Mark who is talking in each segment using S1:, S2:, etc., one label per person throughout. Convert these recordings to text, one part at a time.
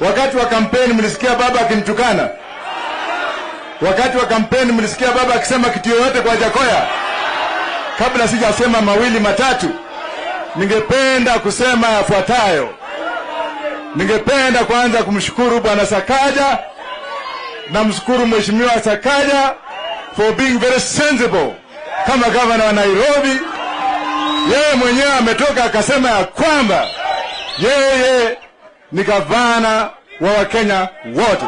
S1: Wakati wa kampeni mlisikia baba akimtukana? Wakati wa kampeni mlisikia baba akisema kitu yoyote kwa Jakoya? Kabla sijasema mawili matatu, ningependa kusema yafuatayo. Ningependa kwanza kumshukuru bwana Sakaja, namshukuru mheshimiwa Sakaja for being very sensible kama gavana wa Nairobi. Yeye mwenyewe ametoka akasema ya kwamba yeye ni gavana wa Wakenya wote,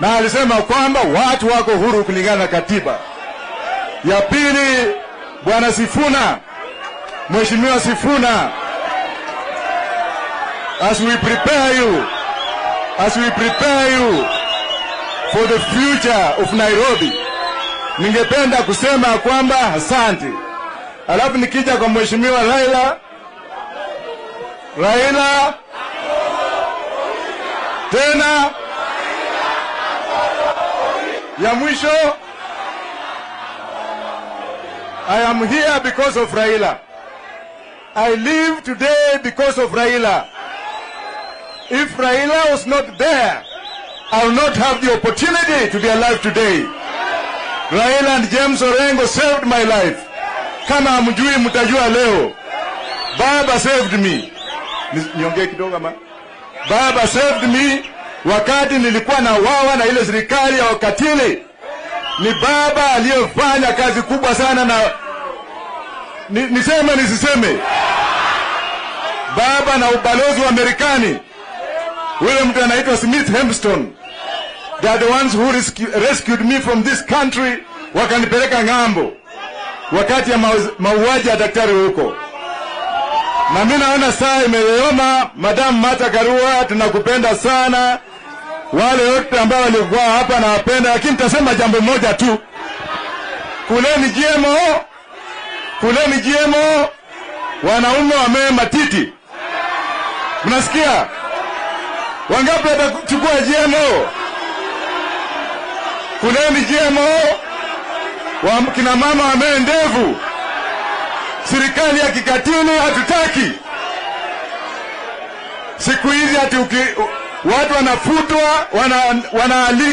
S1: na alisema kwamba watu wako huru kulingana na katiba. Ya pili, bwana Sifuna, mheshimiwa Sifuna, as we prepare you, as we prepare you for the future of Nairobi, ningependa kusema kwamba asante. Alafu nikija kwa mheshimiwa Raila, Raila tena ya mwisho, I am here because of Raila. I live today because of Raila. If Raila was not there, I will not have the opportunity to be alive today. Raila and James Orengo saved my life. Kama hamjui mtajua leo. Baba saved me. Ni- Niongee kidogo ama? Baba saved me wakati nilikuwa na wawa na ile serikali ya wakatili. Ni baba aliyefanya kazi kubwa sana na ni, niseme nisiseme, baba na ubalozi wa Marekani, yule mtu anaitwa Smith Hempston, they are the ones who rescue, rescued me from this country, wakanipeleka ng'ambo. Wakati ya mauaji ya daktari huko na mi naona saa imeyoyoma. Madam mata Karua, tunakupenda sana. Wale wote ambao walikuwa hapa nawapenda, lakini tasema jambo moja tu, kuleni GMO, kuleni GMO. Wanaume wamee matiti, mnasikia? Wangapi watachukua GMO? Kuleni GMO. Kina mama wamee ndevu serikali ya kikatili hatutaki. Siku hizi ati watu wanafutwa wana, wanaalika